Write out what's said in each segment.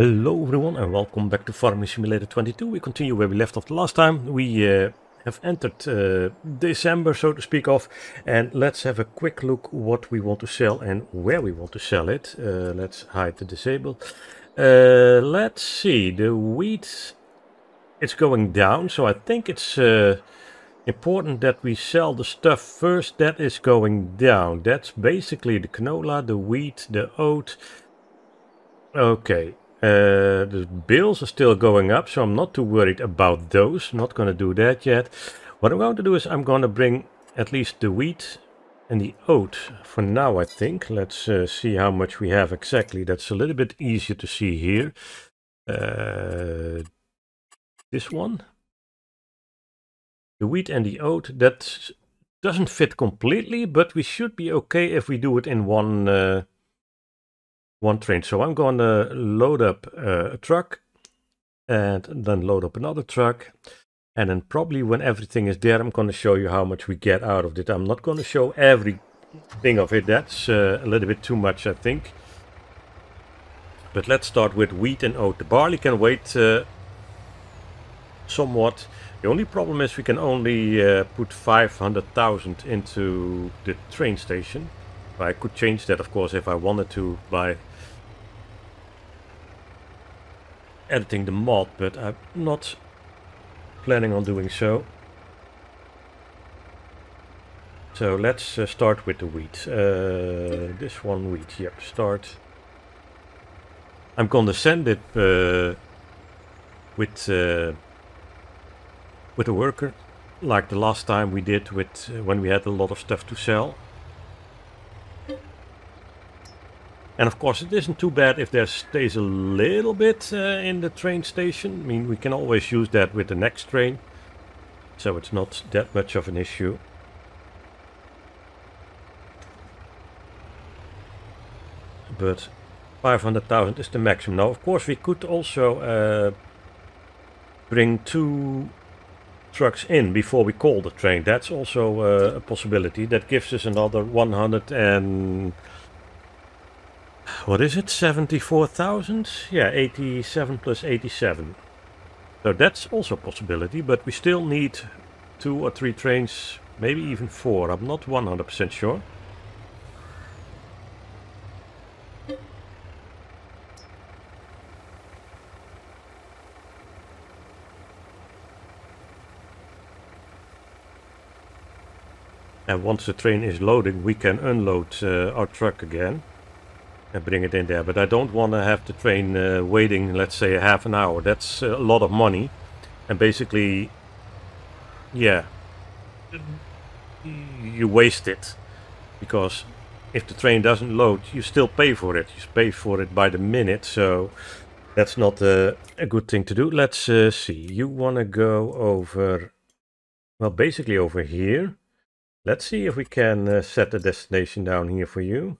Hello everyone and welcome back to Farming Simulator 22. We continue where we left off the last time. We uh, have entered uh, December, so to speak of, and let's have a quick look what we want to sell and where we want to sell it. Uh, let's hide the disable. Uh, let's see, the wheat is going down, so I think it's uh, important that we sell the stuff first that is going down. That's basically the canola, the wheat, the oat. Okay, uh, the bills are still going up, so I'm not too worried about those. Not going to do that yet. What I'm going to do is I'm going to bring at least the wheat and the oat for now, I think. Let's uh, see how much we have exactly. That's a little bit easier to see here. Uh, this one. The wheat and the oat, that doesn't fit completely, but we should be okay if we do it in one... One train. So I'm going to load up uh, a truck and then load up another truck. And then probably when everything is there, I'm going to show you how much we get out of it. I'm not going to show everything of it. That's uh, a little bit too much, I think. But let's start with wheat and oat. The barley can wait uh, somewhat. The only problem is we can only uh, put 500,000 into the train station. I could change that, of course, if I wanted to by editing the mod, but I'm not planning on doing so. So let's uh, start with the wheat. Uh, this one wheat, yep, start. I'm gonna send it uh, with uh, with a worker, like the last time we did with uh, when we had a lot of stuff to sell. And of course it isn't too bad if there stays a little bit uh, in the train station. I mean we can always use that with the next train. So it's not that much of an issue. But 500,000 is the maximum. Now of course we could also uh, bring two trucks in before we call the train. That's also uh, a possibility. That gives us another 100 and what is it? 74,000? Yeah, 87 plus 87. So that's also a possibility, but we still need two or three trains, maybe even four. I'm not 100% sure. And once the train is loading, we can unload uh, our truck again and bring it in there. But I don't want to have the train uh, waiting, let's say, a half an hour. That's a lot of money. And basically, yeah, you waste it. Because if the train doesn't load, you still pay for it. You pay for it by the minute, so that's not a, a good thing to do. Let's uh, see. You want to go over, well, basically over here. Let's see if we can uh, set the destination down here for you.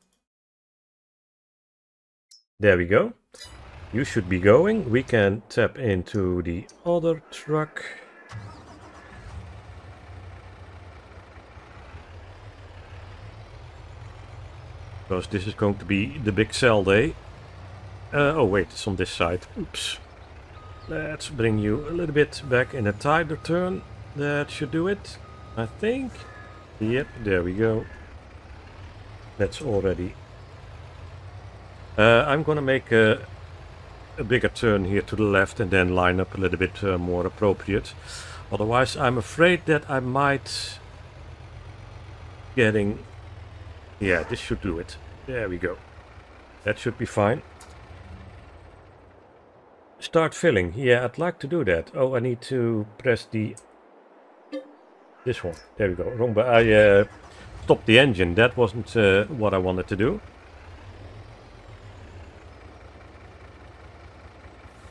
There we go. You should be going. We can tap into the other truck. Because this is going to be the big sell day. Uh, oh wait, it's on this side. Oops. Let's bring you a little bit back in a tighter turn. That should do it, I think. Yep, there we go. That's already uh, I'm gonna make a, a, bigger turn here to the left and then line up a little bit uh, more appropriate. Otherwise I'm afraid that I might getting... Yeah, this should do it. There we go. That should be fine. Start filling. Yeah, I'd like to do that. Oh, I need to press the... This one. There we go. Wrong, but I uh, stopped the engine. That wasn't uh, what I wanted to do.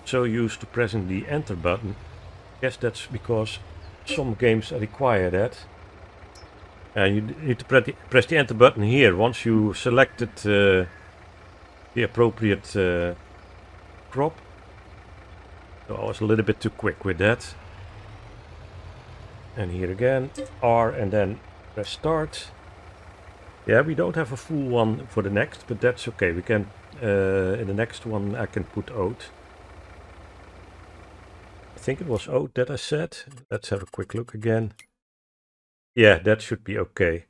So used to pressing the enter button. Guess that's because some games require that. And you need to pre press the enter button here once you selected uh, the appropriate uh, crop. So I was a little bit too quick with that. And here again, R and then press start. Yeah, we don't have a full one for the next, but that's okay. We can, uh, in the next one I can put oat. Think it was oh that I said. Let's have a quick look again. Yeah, that should be okay.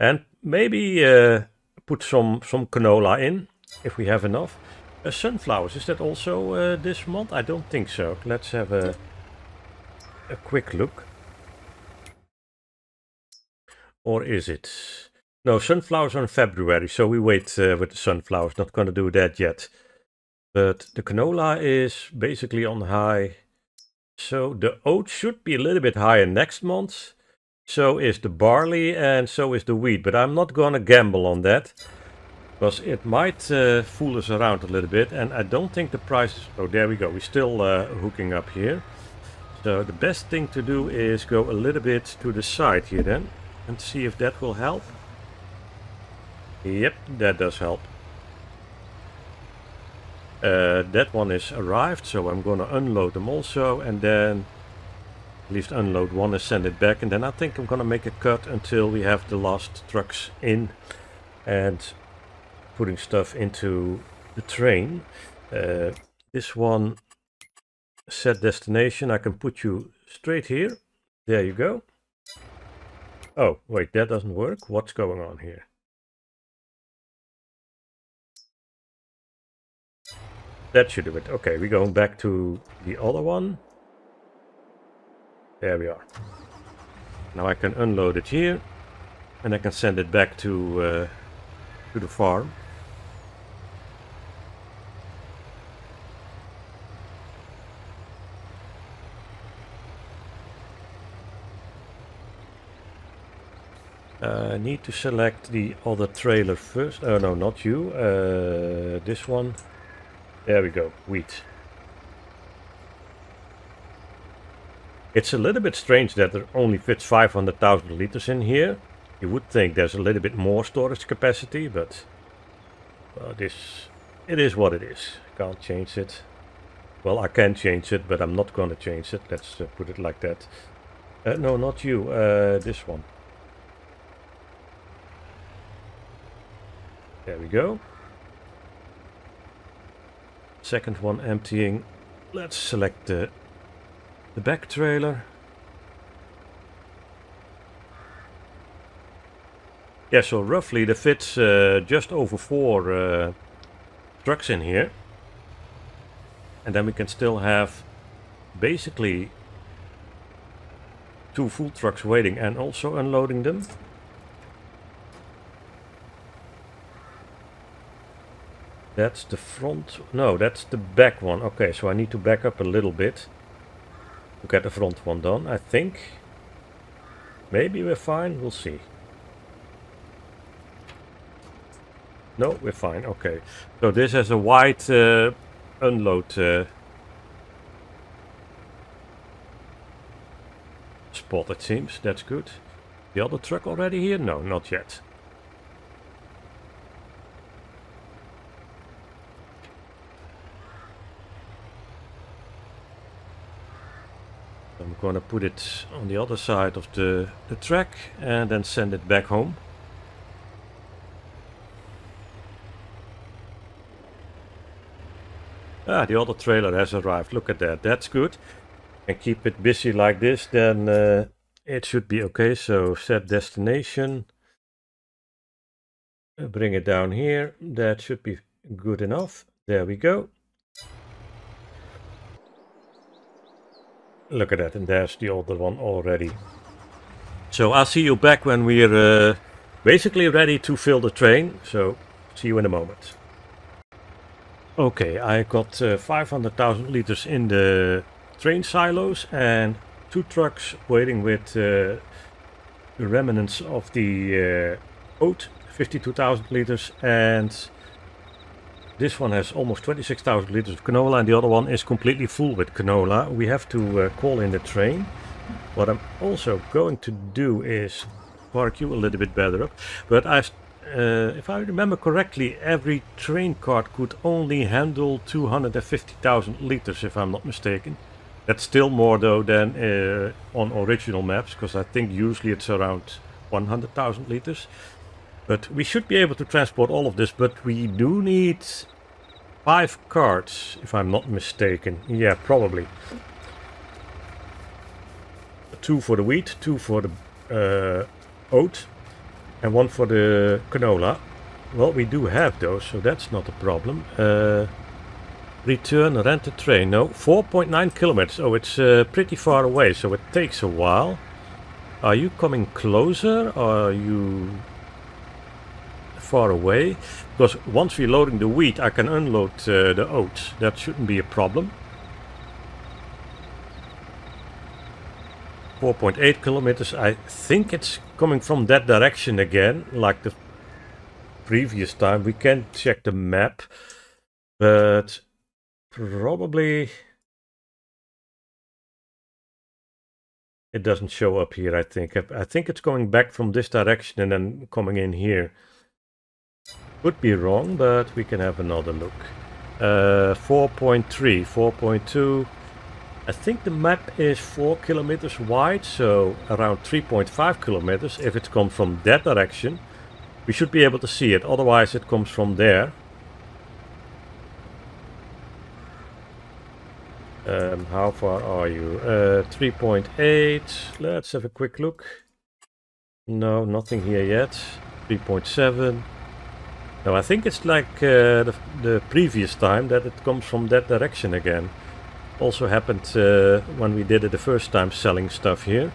And maybe uh, put some, some canola in, if we have enough. Uh, sunflowers, is that also uh, this month? I don't think so. Let's have a, a quick look. Or is it? No, sunflowers are in February, so we wait uh, with the sunflowers. Not going to do that yet. But the canola is basically on high. So the oats should be a little bit higher next month. So is the barley and so is the wheat. But I'm not going to gamble on that. Because it might uh, fool us around a little bit. And I don't think the prices... Oh, there we go. We're still uh, hooking up here. So the best thing to do is go a little bit to the side here then. And see if that will help. Yep, that does help. Uh, that one is arrived, so I'm gonna unload them also, and then at least unload one and send it back, and then I think I'm gonna make a cut until we have the last trucks in and putting stuff into the train. Uh, this one set destination, I can put you straight here. There you go. Oh, wait, that doesn't work. What's going on here? That should do it. Okay, we're going back to the other one. There we are. Now I can unload it here. And I can send it back to, uh, to the farm. I uh, need to select the other trailer first. Oh no, not you. Uh, this one. There we go, wheat. It's a little bit strange that there only fits 500,000 liters in here. You would think there's a little bit more storage capacity, but well, this it is what it is. Can't change it. Well, I can change it, but I'm not going to change it. Let's uh, put it like that. Uh, no, not you. Uh, this one. There we go. Second one emptying. Let's select the, the back trailer. Yeah, so roughly there fits uh, just over four uh, trucks in here. And then we can still have basically two full trucks waiting and also unloading them. That's the front. No, that's the back one. Okay, so I need to back up a little bit to get the front one done, I think. Maybe we're fine. We'll see. No, we're fine. Okay. So this has a wide uh, unload uh, spot, it seems. That's good. The other truck already here? No, not yet. Going to put it on the other side of the, the track and then send it back home. Ah, the other trailer has arrived. Look at that. That's good. And keep it busy like this, then uh, it should be okay. So set destination. Bring it down here. That should be good enough. There we go. Look at that, and there's the other one already. So I'll see you back when we're uh, basically ready to fill the train. So see you in a moment. Okay, I got uh, 500,000 liters in the train silos and two trucks waiting with uh, the remnants of the uh, oat, 52,000 liters and this one has almost 26,000 liters of canola and the other one is completely full with canola. We have to uh, call in the train. What I'm also going to do is park you a little bit better up. But I, uh, if I remember correctly, every train cart could only handle 250,000 liters if I'm not mistaken. That's still more though than uh, on original maps because I think usually it's around 100,000 liters. But we should be able to transport all of this, but we do need five carts, if I'm not mistaken. Yeah, probably. two for the wheat, two for the uh, oat, and one for the canola. Well, we do have those, so that's not a problem. Uh, return rented train. No, 4.9 kilometers. Oh, it's uh, pretty far away, so it takes a while. Are you coming closer or are you far away? Because once we're loading the wheat, I can unload uh, the oats. That shouldn't be a problem. 4.8 kilometers. I think it's coming from that direction again, like the previous time. We can check the map, but probably it doesn't show up here, I think. I think it's going back from this direction and then coming in here. Could be wrong, but we can have another look. Uh, 4.3, 4.2. I think the map is 4 kilometers wide, so around 3.5 kilometers. If it comes from that direction, we should be able to see it. Otherwise, it comes from there. Um, how far are you? Uh, 3.8. Let's have a quick look. No, nothing here yet. 3.7. No, I think it's like uh, the, the previous time that it comes from that direction again. Also happened uh, when we did it the first time selling stuff here.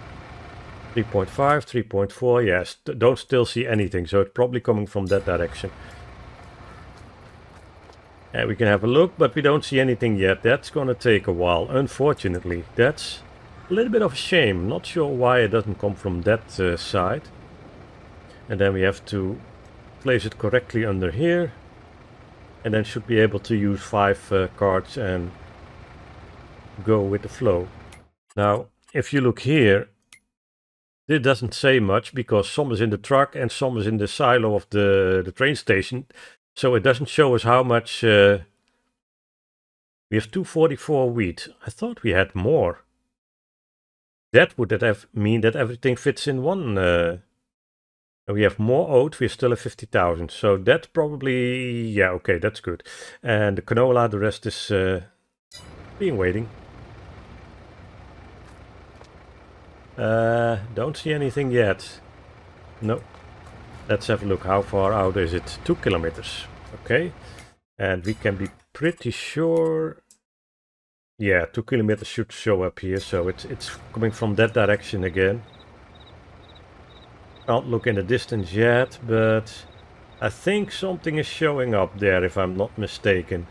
3.5, 3.4, yes, don't still see anything, so it's probably coming from that direction. And we can have a look, but we don't see anything yet. That's gonna take a while, unfortunately. That's a little bit of a shame. Not sure why it doesn't come from that uh, side. And then we have to place it correctly under here. And then should be able to use five uh, cards and go with the flow. Now, if you look here, it doesn't say much because some is in the truck and some is in the silo of the, the train station. So it doesn't show us how much... Uh, we have 244 wheat. I thought we had more. That would that have mean that everything fits in one... Uh, we have more oat, we still have 50,000. So that probably... Yeah, okay, that's good. And the canola, the rest is uh, being waiting. Uh, don't see anything yet. No. Let's have a look. How far out is it? Two kilometers. Okay. And we can be pretty sure... Yeah, two kilometers should show up here. So it's, it's coming from that direction again. Can't look in the distance yet, but... I think something is showing up there, if I'm not mistaken.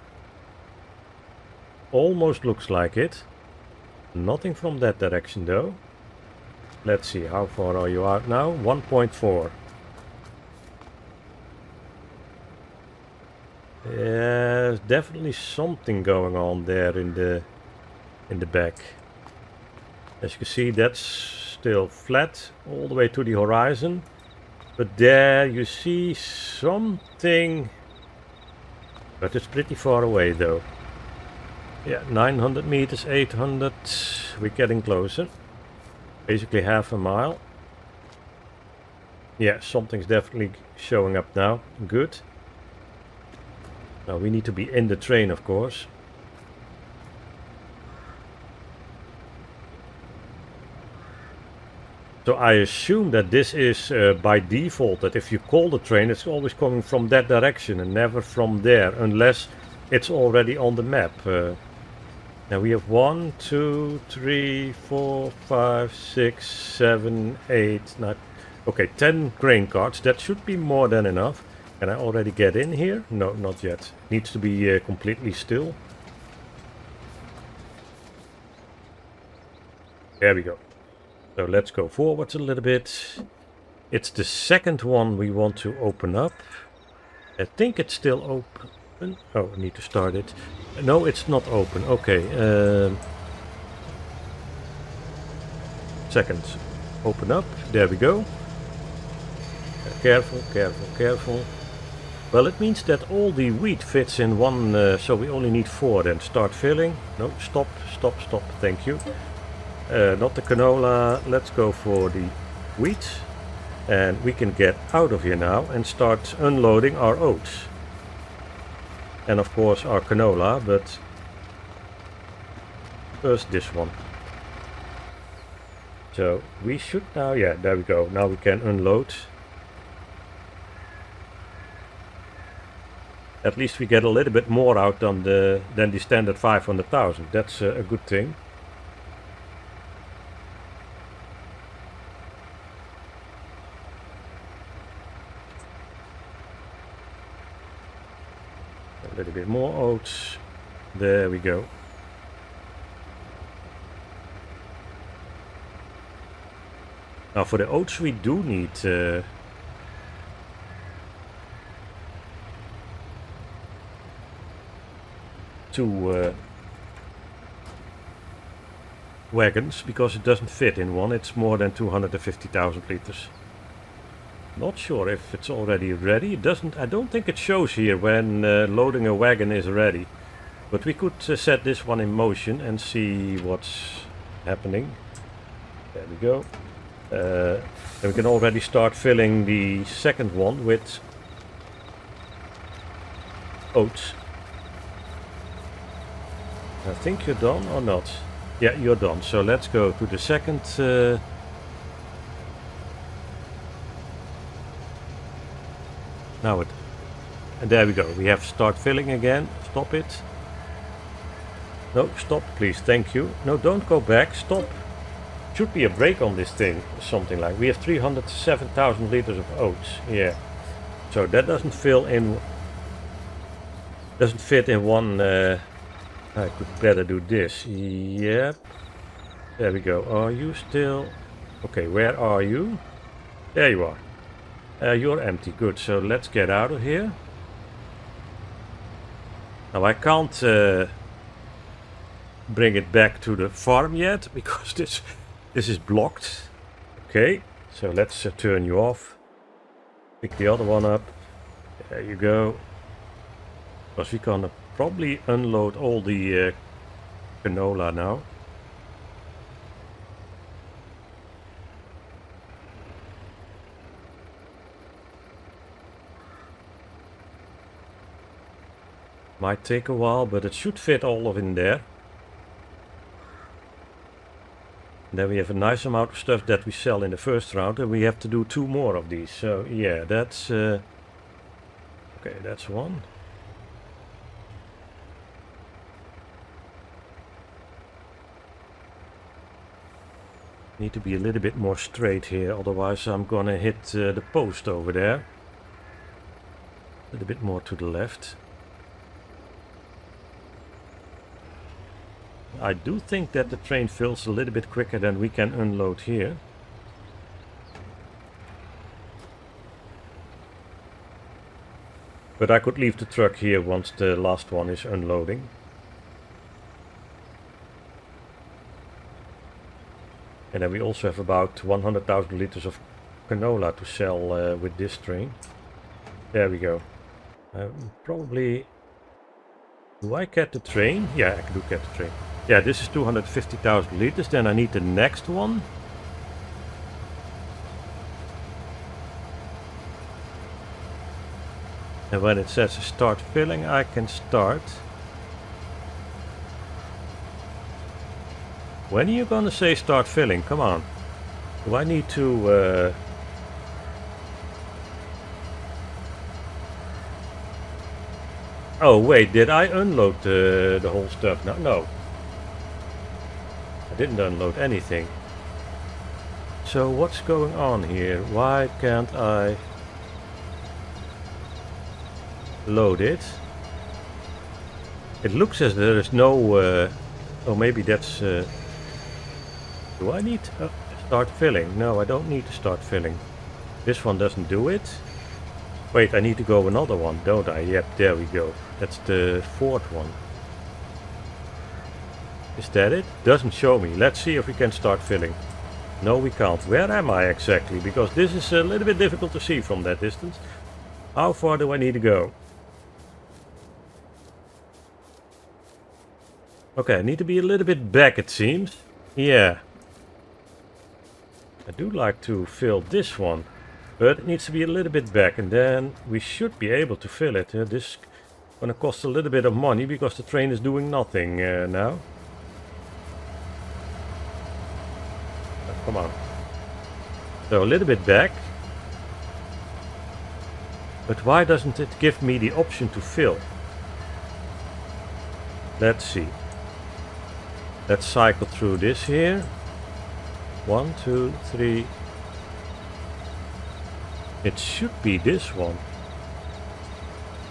Almost looks like it. Nothing from that direction, though. Let's see, how far are you out now? 1.4. Yeah, definitely something going on there in the in the back. As you can see, that's still flat all the way to the horizon. But there you see something... But it's pretty far away though. Yeah, 900 meters, 800. We're getting closer. Basically half a mile. Yeah, something's definitely showing up now. Good. Now we need to be in the train, of course. So I assume that this is uh, by default, that if you call the train, it's always coming from that direction and never from there, unless it's already on the map. Uh, now we have one, two, three, four, five, six, seven, eight, nine. Okay, 10 grain carts. That should be more than enough. Can I already get in here? No, not yet. Needs to be uh, completely still. There we go. So let's go forwards a little bit. It's the second one we want to open up. I think it's still open? Oh, I need to start it. No, it's not open. Okay. Um, second. Open up. There we go. Uh, careful, careful, careful. Well, it means that all the wheat fits in one, uh, so we only need four then. Start filling. No, stop, stop, stop. Thank you. Uh, not the canola. Let's go for the wheat. And we can get out of here now and start unloading our oats and of course our canola, but first this one. So we should now, yeah, there we go. Now we can unload. At least we get a little bit more out than the than the standard 500,000. That's uh, a good thing. Bit more oats. There we go. Now for the oats we do need uh, two uh, wagons because it doesn't fit in one. It's more than 250,000 liters. Not sure if it's already ready. It doesn't. I don't think it shows here when uh, loading a wagon is ready. But we could uh, set this one in motion and see what's happening. There we go. Uh, and we can already start filling the second one with oats. I think you're done or not? Yeah, you're done. So let's go to the second. Now it. And there we go. We have to start filling again. Stop it. No, stop please. Thank you. No, don't go back. Stop. Should be a break on this thing. Something like. We have 307,000 liters of oats. Yeah. So that doesn't fill in. Doesn't fit in one. Uh, I could better do this. Yep. There we go. Are you still... Okay, where are you? There you are. Uh, you're empty. Good. So let's get out of here. Now I can't uh, bring it back to the farm yet because this this is blocked. Okay. So let's uh, turn you off. Pick the other one up. There you go. Because we're gonna probably unload all the uh, canola now. Might take a while, but it should fit all of in there. Then we have a nice amount of stuff that we sell in the first round, and we have to do two more of these. So yeah, that's... Uh, okay, that's one. Need to be a little bit more straight here, otherwise I'm gonna hit uh, the post over there. A little bit more to the left. I do think that the train fills a little bit quicker than we can unload here. But I could leave the truck here once the last one is unloading. And then we also have about 100,000 liters of canola to sell uh, with this train. There we go. Um, probably... Do I get the train? Yeah, I do get the train. Yeah, this is 250,000 liters. Then I need the next one. And when it says start filling, I can start. When are you gonna say start filling? Come on. Do I need to... Uh... Oh wait, did I unload the, the whole stuff? No, no. I didn't unload anything. So what's going on here? Why can't I load it? It looks as there is no... Uh... Oh, maybe that's... Uh... Do I need to uh, start filling? No, I don't need to start filling. This one doesn't do it. Wait, I need to go another one, don't I? Yep, there we go. That's the fourth one. Is that it? Doesn't show me. Let's see if we can start filling. No, we can't. Where am I exactly? Because this is a little bit difficult to see from that distance. How far do I need to go? Okay, I need to be a little bit back it seems. Yeah. I do like to fill this one. But it needs to be a little bit back and then we should be able to fill it. Uh, this is gonna cost a little bit of money because the train is doing nothing uh, now. Come on. So a little bit back. But why doesn't it give me the option to fill? Let's see. Let's cycle through this here. One, two, three. It should be this one.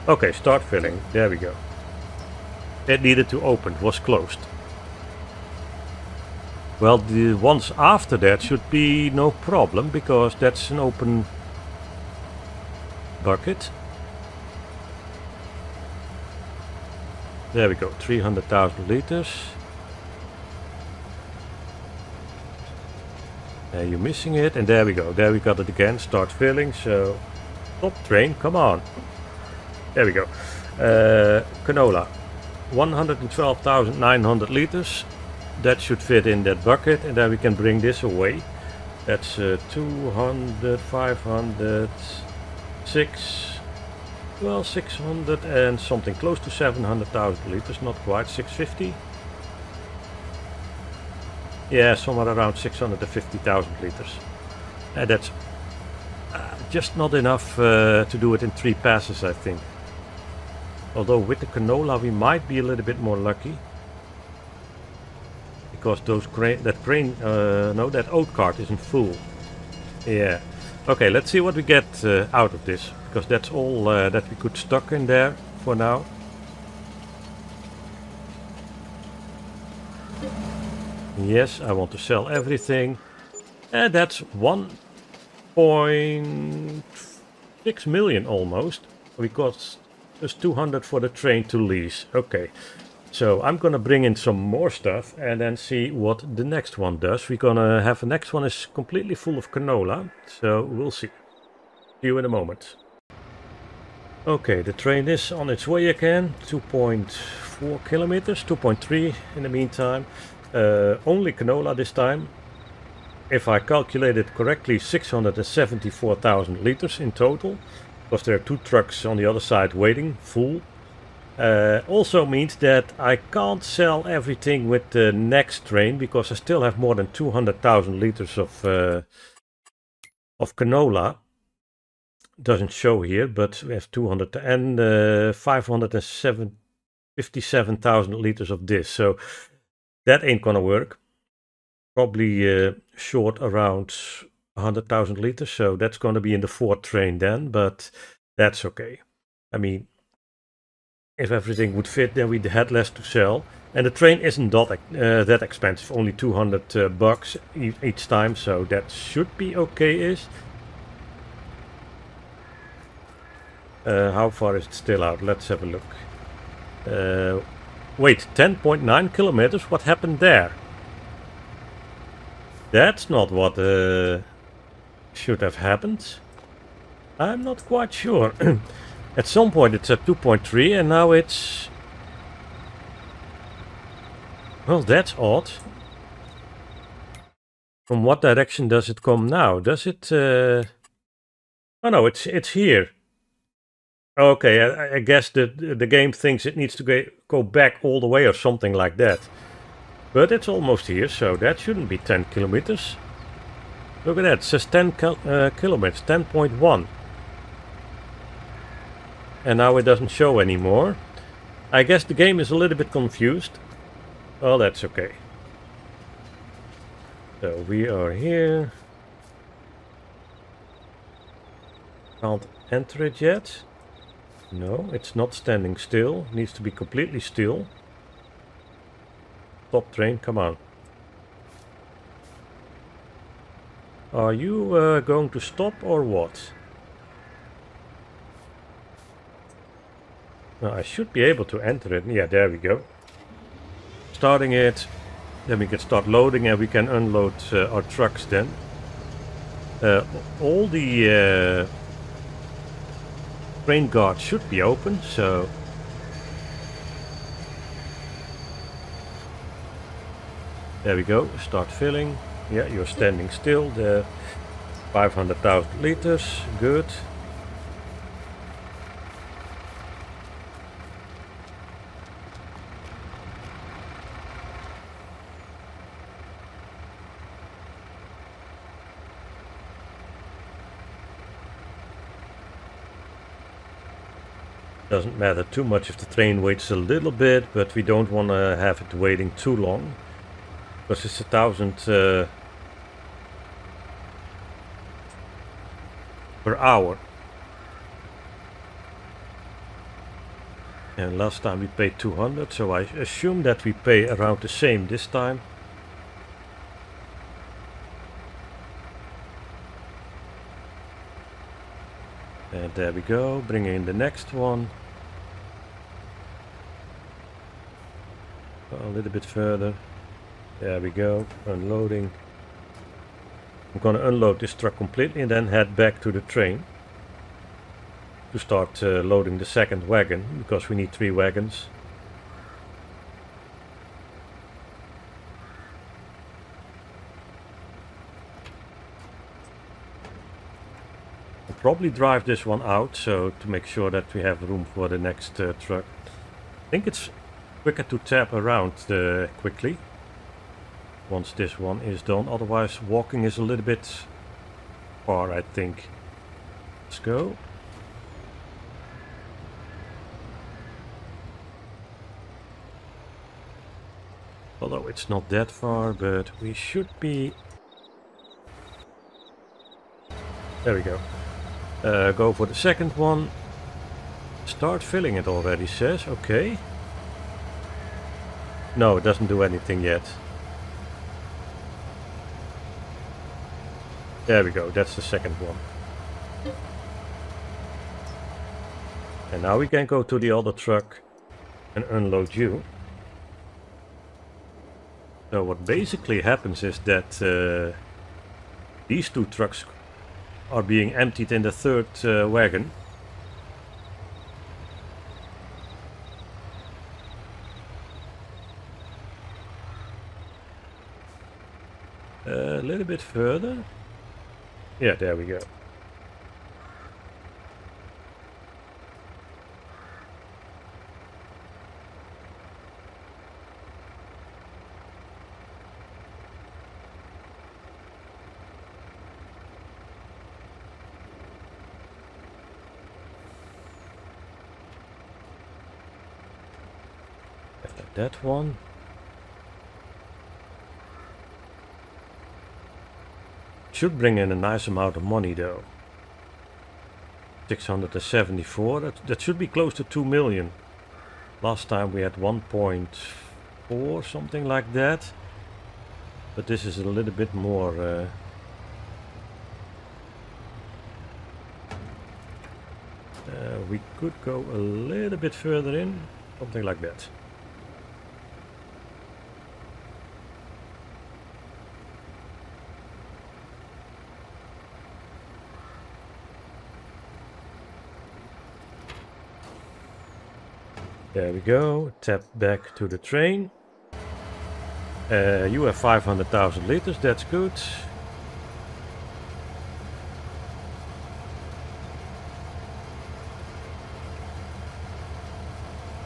Okay, start filling. There we go. It needed to open, was closed. Well, the ones after that should be no problem, because that's an open bucket. There we go, 300,000 liters. Uh, you're missing it, and there we go. There we got it again. Start filling. So, top train, come on. There we go. Uh, canola, 112,900 liters. That should fit in that bucket, and then we can bring this away. That's uh, 200, 500, 6, well, 600 and something close to 700,000 liters, not quite, 650. Yeah, somewhere around 650,000 liters. And that's uh, just not enough uh, to do it in three passes, I think. Although with the canola we might be a little bit more lucky. Because those crane, that crane, uh, no, that oat cart isn't full. Yeah. Okay, let's see what we get uh, out of this. Because that's all uh, that we could stock in there for now. Yes, I want to sell everything. And that's 1.6 million almost. Because there's 200 for the train to lease. Okay. So I'm gonna bring in some more stuff and then see what the next one does. We're gonna have the next one is completely full of canola. So we'll see. See you in a moment. Okay, the train is on its way again. 2.4 kilometers, 2.3 in the meantime. Uh, only canola this time. If I calculated correctly, 674,000 liters in total. Because there are two trucks on the other side waiting, full. Uh, also means that I can't sell everything with the next train because I still have more than 200,000 liters of uh, of canola. Doesn't show here, but we have 200 and uh, 557,000 liters of this. So that ain't gonna work. Probably uh, short around 100,000 liters, so that's gonna be in the fourth train then, but that's okay. I mean, if everything would fit, then we'd had less to sell. And the train isn't that, uh, that expensive, only 200 uh, bucks each time, so that should be okay-ish. Uh, how far is it still out? Let's have a look. Uh, Wait, 10.9 kilometers? What happened there? That's not what uh, should have happened. I'm not quite sure. at some point it's at 2.3 and now it's... Well, that's odd. From what direction does it come now? Does it... Uh... Oh no, it's it's here. Okay, I, I, guess the the game thinks it needs to go, go back all the way or something like that. But it's almost here, so that shouldn't be 10 kilometers. Look at that, it says 10 uh, kilometers, 10.1. And now it doesn't show anymore. I guess the game is a little bit confused. Well, that's okay. So we are here. Can't enter it yet. No, it's not standing still. It needs to be completely still. Stop train, come on. Are you uh, going to stop or what? Well, I should be able to enter it. Yeah, there we go. Starting it. Then we can start loading and we can unload uh, our trucks then. Uh, all the uh, grain cart should be open, so... There we go, start filling. Yeah, you're standing still, the 500,000 liters, good. Doesn't matter too much if the train waits a little bit, but we don't want to have it waiting too long. Because it's a thousand uh, per hour. And last time we paid 200, so I assume that we pay around the same this time. And there we go, bring in the next one. A little bit further. There we go, unloading. I'm gonna unload this truck completely and then head back to the train to start uh, loading the second wagon because we need three wagons. I'll probably drive this one out so to make sure that we have room for the next uh, truck. I think it's quicker to tap around uh, quickly once this one is done. Otherwise walking is a little bit far I think. Let's go. Although it's not that far, but we should be... There we go. Uh, go for the second one. Start filling it already, says. Okay. No, it doesn't do anything yet. There we go, that's the second one. And now we can go to the other truck and unload you. So what basically happens is that uh, these two trucks are being emptied in the third uh, wagon. A little bit further. Yeah, there we go. that one. Should bring in a nice amount of money though. 674, that, that should be close to 2 million. Last time we had 1.4, something like that. But this is a little bit more... Uh, uh, we could go a little bit further in, something like that. There we go. Tap back to the train. Uh, you have 500,000 liters, that's good.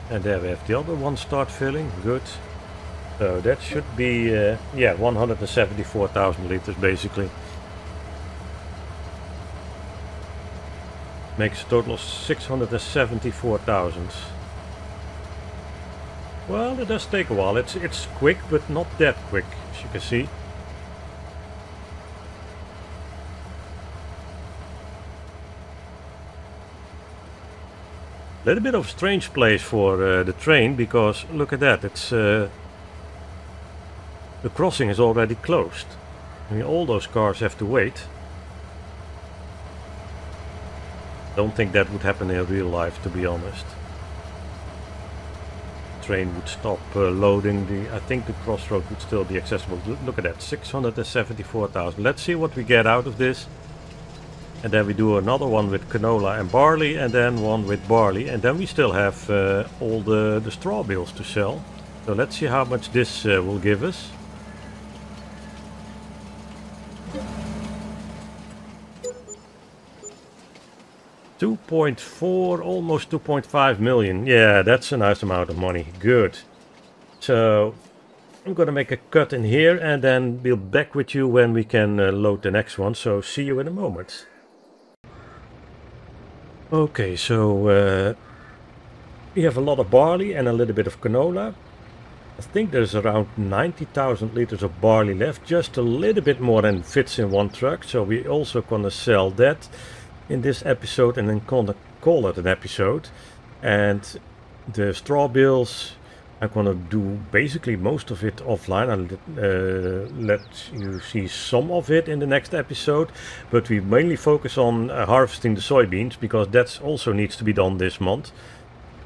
And there we have the other one start filling, good. So that should be, uh, yeah, 174,000 liters basically. Makes a total of 674,000. Well, it does take a while. It's it's quick, but not that quick, as you can see. Little bit of strange place for uh, the train, because look at that, it's uh, the crossing is already closed. I mean, all those cars have to wait. Don't think that would happen in real life, to be honest train would stop uh, loading, the I think the crossroad would still be accessible. Look at that, 674,000. Let's see what we get out of this. And then we do another one with canola and barley, and then one with barley. And then we still have uh, all the, the straw bales to sell. So let's see how much this uh, will give us. 2.4, almost 2.5 million. Yeah, that's a nice amount of money. Good. So I'm gonna make a cut in here and then we'll back with you when we can uh, load the next one. So see you in a moment. Okay, so uh, we have a lot of barley and a little bit of canola. I think there's around 90,000 liters of barley left, just a little bit more than fits in one truck. So we also gonna sell that in this episode and then call it an episode. And the straw bales, I'm gonna do basically most of it offline. I'll uh, let you see some of it in the next episode, but we mainly focus on uh, harvesting the soybeans because that also needs to be done this month.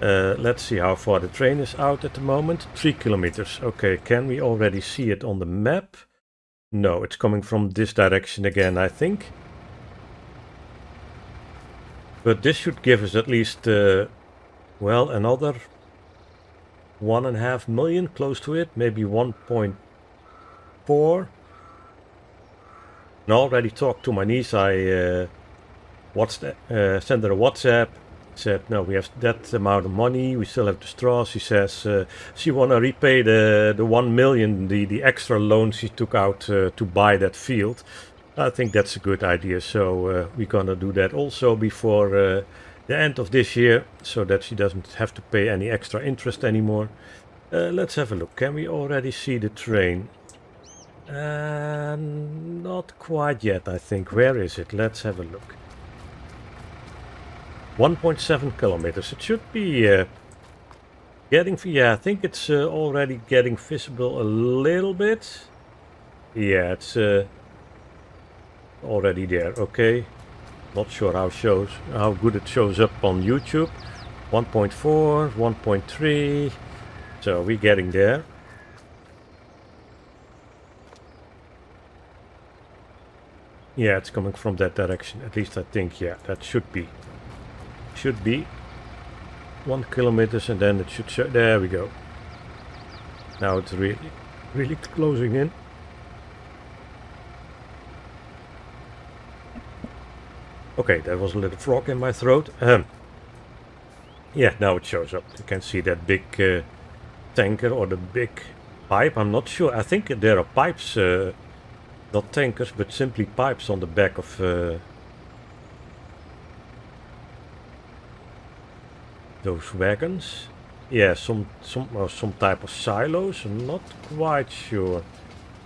Uh, let's see how far the train is out at the moment. Three kilometers. Okay, can we already see it on the map? No, it's coming from this direction again, I think. But this should give us at least, uh, well, another one and a half million, close to it, maybe 1.4. And I already talked to my niece. I uh, uh, sent her a WhatsApp. Said no, we have that amount of money. We still have the straw. She says uh, she wanna repay the the one million, the the extra loan she took out uh, to buy that field. I think that's a good idea. So uh, we're gonna do that also before uh, the end of this year so that she doesn't have to pay any extra interest anymore. Uh, let's have a look. Can we already see the train? Uh, not quite yet, I think. Where is it? Let's have a look. 1.7 kilometers. It should be uh, getting... Yeah, I think it's uh, already getting visible a little bit. Yeah, it's already there. Okay. Not sure how shows how good it shows up on YouTube. 1.4, 1.3. So we're getting there. Yeah, it's coming from that direction. At least I think, yeah, that should be. Should be. One kilometers and then it should show. There we go. Now it's really, really closing in. Okay, that was a little frog in my throat. Yeah, now it shows up. You can see that big uh, tanker or the big pipe. I'm not sure. I think there are pipes, uh, not tankers, but simply pipes on the back of uh, those wagons. Yeah, some some uh, some type of silos. I'm not quite sure.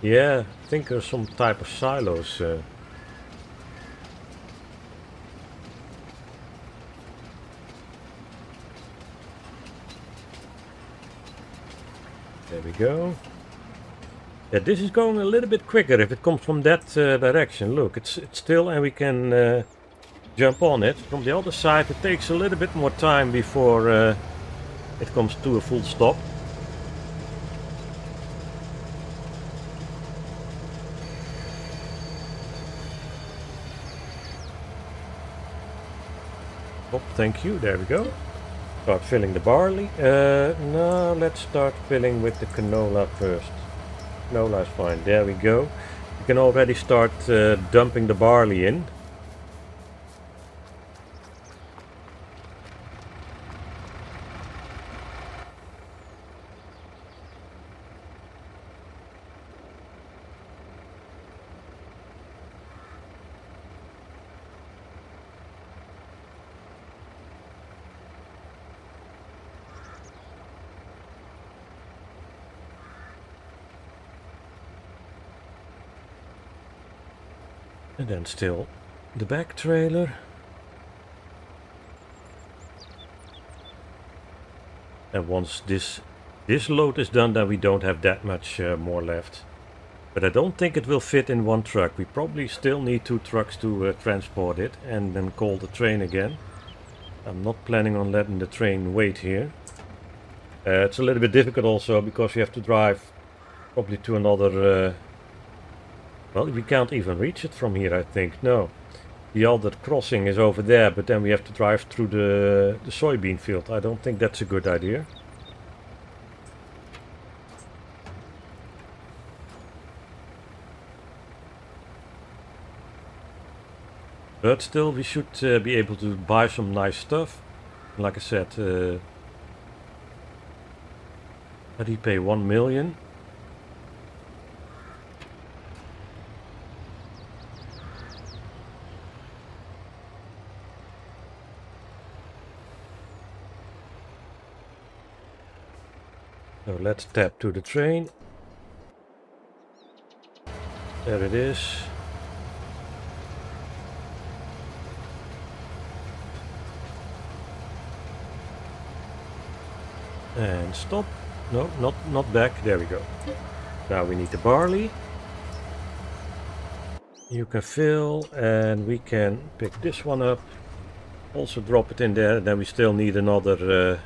Yeah, I think there's some type of silos. Uh, There we go. Yeah, this is going a little bit quicker if it comes from that uh, direction. Look, it's, it's still and we can uh, jump on it. From the other side it takes a little bit more time before uh, it comes to a full stop. Oh, thank you. There we go. Start filling the barley. Uh, let's start filling with the canola first. Canola is fine. There we go. You can already start uh, dumping the barley in. Still the back trailer. And once this this load is done, then we don't have that much uh, more left. But I don't think it will fit in one truck. We probably still need two trucks to uh, transport it and then call the train again. I'm not planning on letting the train wait here. Uh, it's a little bit difficult also because you have to drive probably to another uh, well, we can't even reach it from here, I think. No. The other crossing is over there, but then we have to drive through the, the soybean field. I don't think that's a good idea. But still, we should uh, be able to buy some nice stuff. Like I said, uh, how do pay 1 million? So let's tap to the train. There it is. And stop. No, not, not back. There we go. Now we need the barley. You can fill and we can pick this one up. Also drop it in there. Then we still need another uh,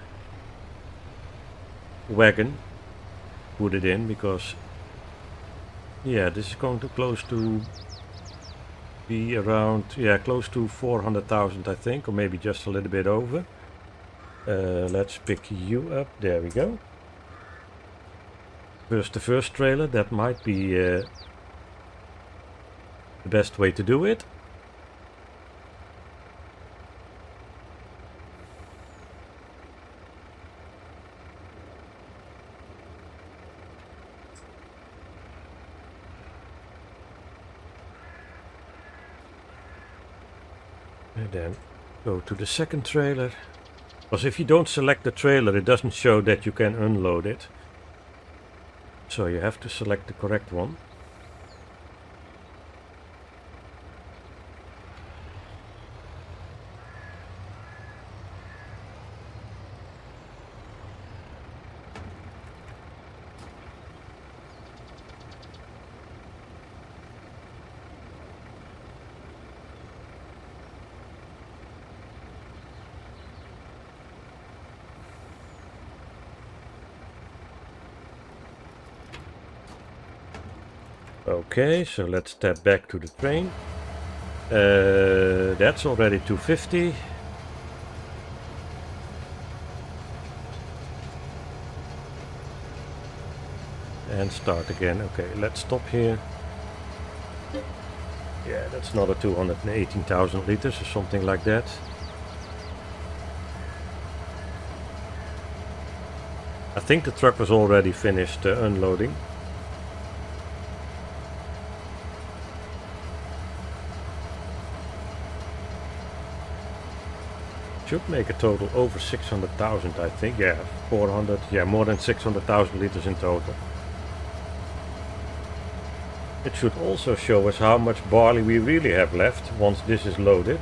wagon. Put it in because yeah, this is going to close to be around, yeah, close to 400,000 I think, or maybe just a little bit over. Uh, let's pick you up. There we go. First, the first trailer. That might be uh, the best way to do it. And then go to the second trailer. Because if you don't select the trailer, it doesn't show that you can unload it. So you have to select the correct one. Okay, so let's step back to the train. Uh, that's already 250. And start again. Okay, let's stop here. Yeah, that's another 218,000 liters or something like that. I think the truck was already finished uh, unloading. Should make a total over 600,000 I think, yeah, 400, yeah, more than 600,000 liters in total. It should also show us how much barley we really have left once this is loaded.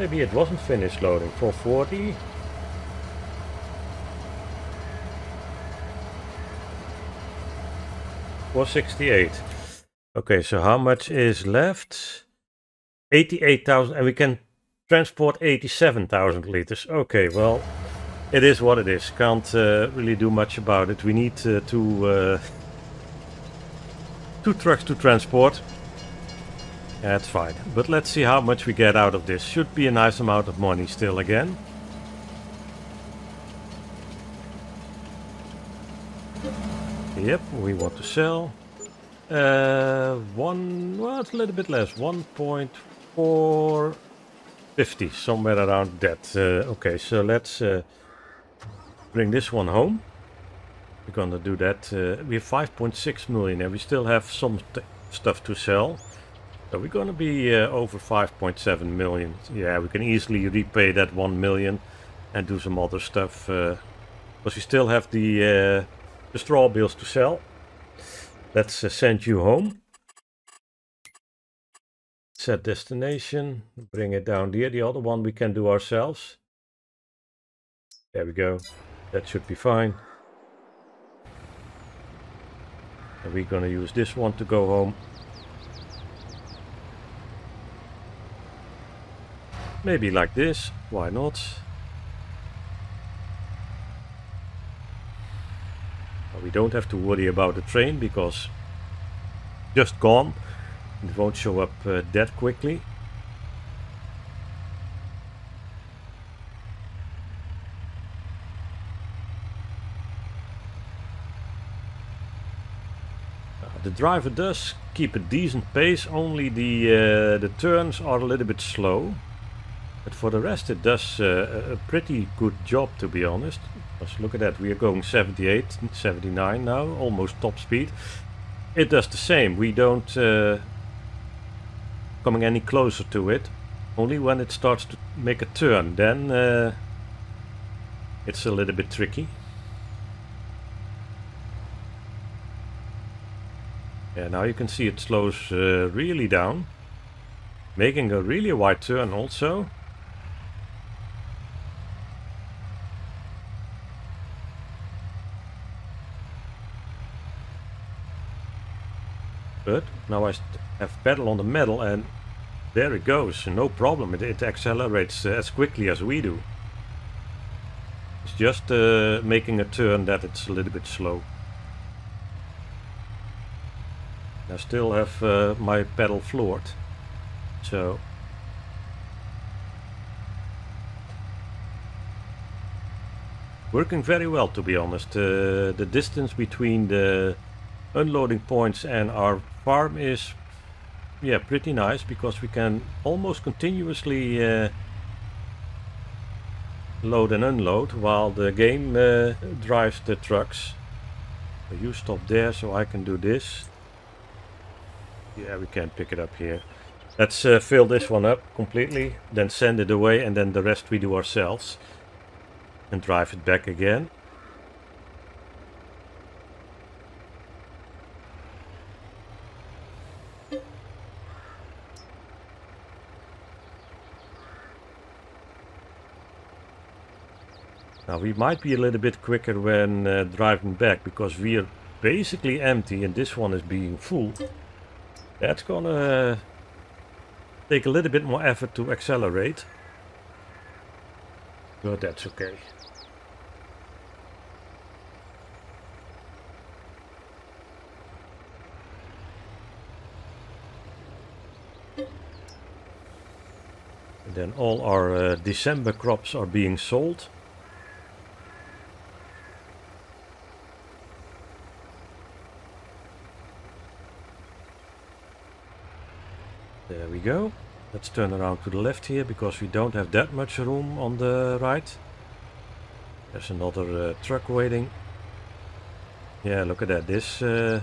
Maybe it wasn't finished loading. 440. Four sixty-eight. Okay, so how much is left? Eighty-eight thousand, and we can transport eighty-seven thousand liters. Okay, well, it is what it is. Can't uh, really do much about it. We need uh, two uh, two trucks to transport. That's fine. But let's see how much we get out of this. Should be a nice amount of money still again. Yep, we want to sell. Uh, one, well, it's a little bit less. 1.450, somewhere around that. Uh, okay, so let's uh, bring this one home. We're gonna do that. Uh, we have 5.6 million and we still have some stuff to sell. So we're gonna be uh, over 5.7 million. Yeah, we can easily repay that 1 million and do some other stuff. Uh, because we still have the, uh, the straw bales to sell. Let's uh, send you home. Set destination. Bring it down there. The other one we can do ourselves. There we go. That should be fine. And we're gonna use this one to go home. Maybe like this, why not? we don't have to worry about the train because just gone. It won't show up uh, that quickly. Uh, the driver does keep a decent pace, only the, uh, the turns are a little bit slow. But for the rest it does uh, a pretty good job to be honest. Look at that. We are going 78, 79 now, almost top speed. It does the same. We don't uh, coming any closer to it. Only when it starts to make a turn, then uh, it's a little bit tricky. Yeah, now you can see it slows uh, really down. Making a really wide turn also. But now I have pedal on the metal and there it goes, no problem, it, it accelerates uh, as quickly as we do. It's just uh, making a turn that it's a little bit slow. I still have uh, my pedal floored, so... Working very well to be honest. Uh, the distance between the unloading points and our farm is yeah pretty nice because we can almost continuously uh, load and unload while the game uh, drives the trucks. You stop there so I can do this. Yeah we can pick it up here. Let's uh, fill this one up completely then send it away and then the rest we do ourselves and drive it back again we might be a little bit quicker when uh, driving back because we are basically empty and this one is being full. That's gonna take a little bit more effort to accelerate. But that's okay. And then all our uh, December crops are being sold. Go. Let's turn around to the left here because we don't have that much room on the right. There's another uh, truck waiting. Yeah, look at that. This uh,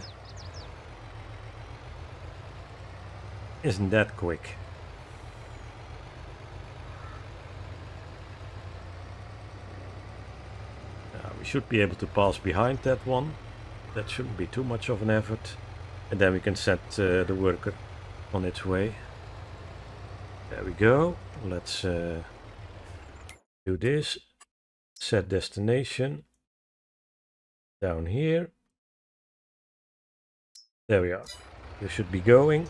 isn't that quick. Uh, we should be able to pass behind that one. That shouldn't be too much of an effort. And then we can set uh, the worker on its way. There we go. Let's uh, do this. Set destination. Down here. There we are. You should be going.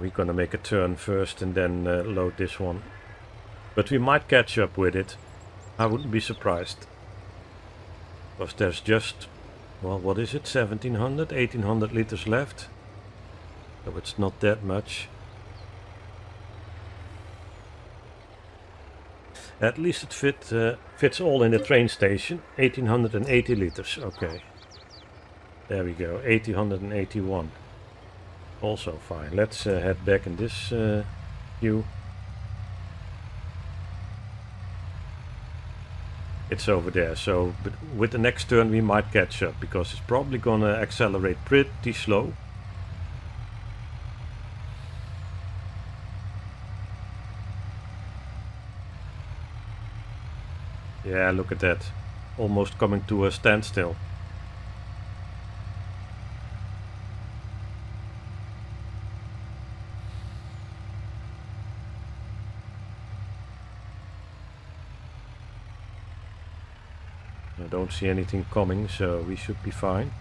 We're gonna make a turn first and then uh, load this one. But we might catch up with it. I wouldn't be surprised. Because there's just well, what is it? 1700, 1800 liters left. So it's not that much. At least it fit, uh, fits all in the train station. 1880 liters, okay. There we go, 1881. Also fine. Let's uh, head back in this uh, view. it's over there. So but with the next turn we might catch up because it's probably gonna accelerate pretty slow. Yeah, look at that. Almost coming to a standstill. I don't see anything coming, so we should be fine.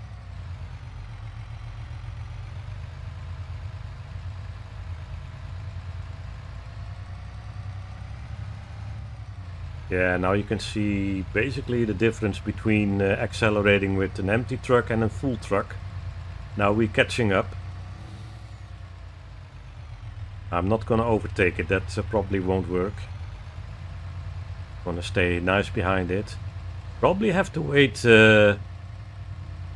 Yeah, now you can see basically the difference between uh, accelerating with an empty truck and a full truck. Now we're catching up. I'm not gonna overtake it, that uh, probably won't work. Gonna stay nice behind it. Probably have to wait uh,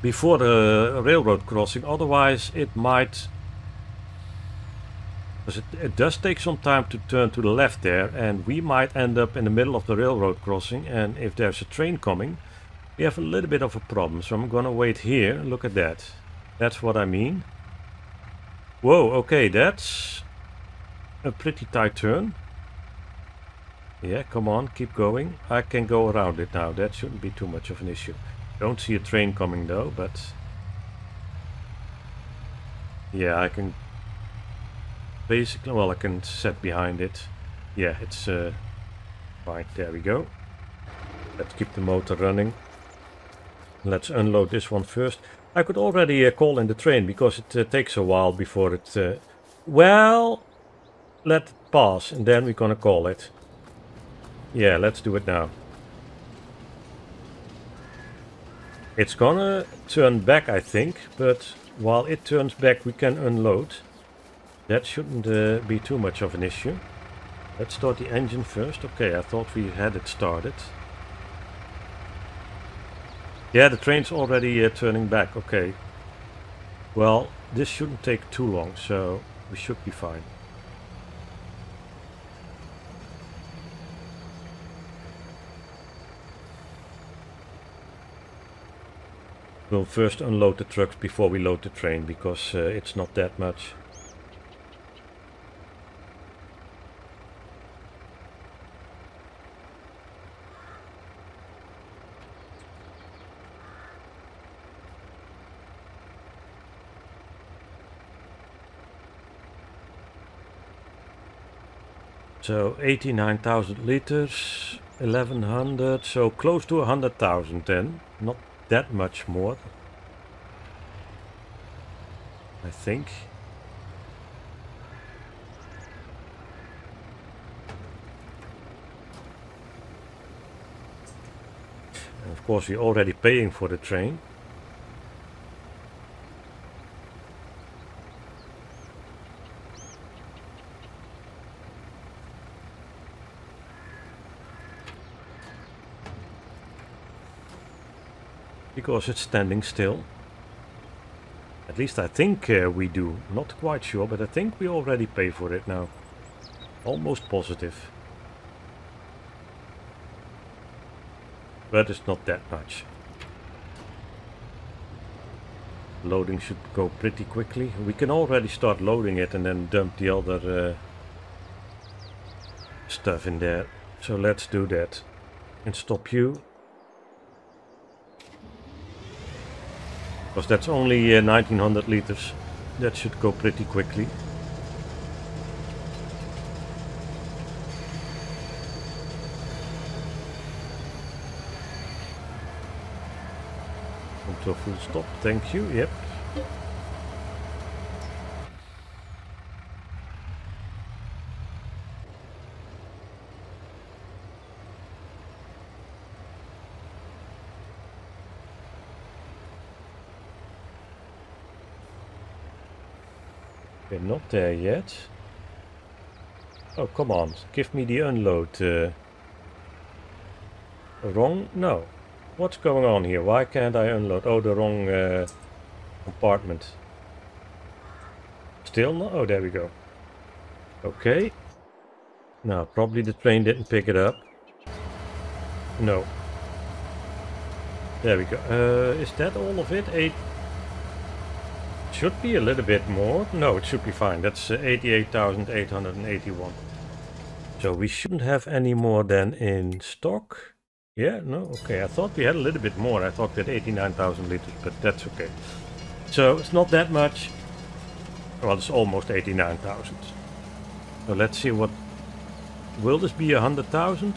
before the railroad crossing, otherwise it might Because it, it does take some time to turn to the left there and we might end up in the middle of the railroad crossing and if there's a train coming we have a little bit of a problem. So I'm gonna wait here. Look at that. That's what I mean. Whoa, okay, that's a pretty tight turn. Yeah, come on, keep going. I can go around it now. That shouldn't be too much of an issue. Don't see a train coming though, but... Yeah, I can basically, well, I can set behind it. Yeah, it's uh, right, there we go. Let's keep the motor running. Let's unload this one first. I could already uh, call in the train because it uh, takes a while before it... Uh, well, let it pass and then we're gonna call it. Yeah, let's do it now. It's gonna turn back, I think, but while it turns back we can unload. That shouldn't uh, be too much of an issue. Let's start the engine first. Okay, I thought we had it started. Yeah, the train's already uh, turning back. Okay. Well, this shouldn't take too long, so we should be fine. We'll first unload the trucks before we load the train, because uh, it's not that much. So 89,000 liters, 1100, so close to 100,000 then. Not that much more. I think. And of course we're already paying for the train. Because it's standing still. At least I think uh, we do. Not quite sure, but I think we already pay for it now. Almost positive. But it's not that much. Loading should go pretty quickly. We can already start loading it and then dump the other uh, stuff in there. So let's do that. And stop you. Because that's only uh, 1900 liters. That should go pretty quickly. Come to a full stop, thank you, yep. We're there yet. Oh, come on. Give me the unload. Uh, wrong? No. What's going on here? Why can't I unload? Oh, the wrong uh, compartment. Still? Oh, there we go. Okay. Now, probably the train didn't pick it up. No. There we go. Uh, is that all of it? Eight should be a little bit more. No, it should be fine. That's uh, 88,881. So we shouldn't have any more than in stock. Yeah, no, okay. I thought we had a little bit more. I thought we had 89,000 liters, but that's okay. So it's not that much. Well, it's almost 89,000. So let's see what... Will this be 100,000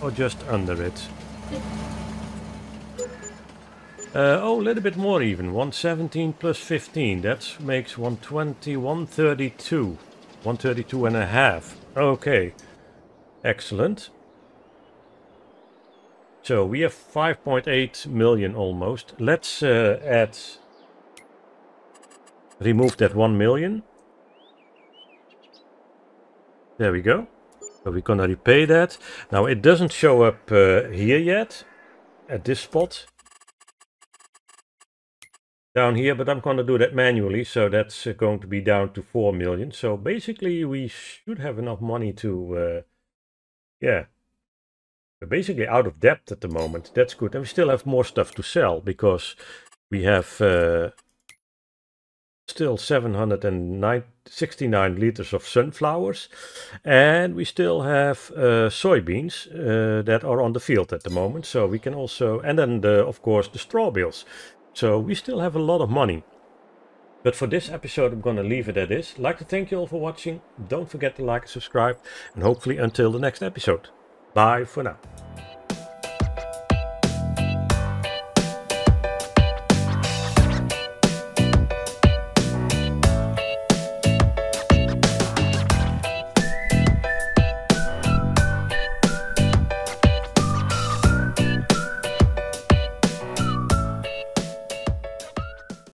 or just under it? Uh, oh, a little bit more even. 117 plus 15. That makes 120, 132. 132 and a half. Okay. Excellent. So we have 5.8 million almost. Let's uh, add... Remove that 1 million. There we go. So we're gonna repay that. Now it doesn't show up uh, here yet. At this spot. Down here, but I'm going to do that manually, so that's uh, going to be down to 4 million. So basically we should have enough money to, uh, yeah, we're basically out of debt at the moment. That's good. And we still have more stuff to sell because we have uh, still 769 liters of sunflowers and we still have uh, soybeans uh, that are on the field at the moment so we can also and then the, of course the straw bales so we still have a lot of money. But for this episode i'm gonna leave it at this. Like to thank you all for watching. Don't forget to like and subscribe. And hopefully until the next episode. Bye for now